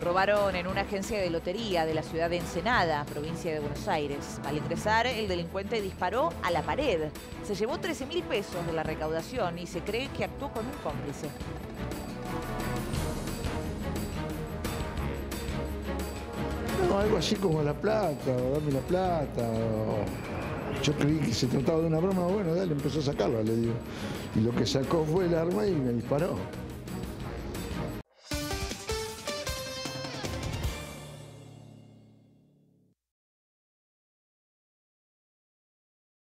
Robaron en una agencia de lotería de la ciudad de Ensenada, provincia de Buenos Aires. Al ingresar, el delincuente disparó a la pared. Se llevó 13 mil pesos de la recaudación y se cree que actuó con un cómplice. No, algo así como la plata, o dame la plata. o- Yo creí que se trataba de una broma, bueno, dale, empezó a sacarla, le digo. Y lo que sacó fue el arma y me disparó.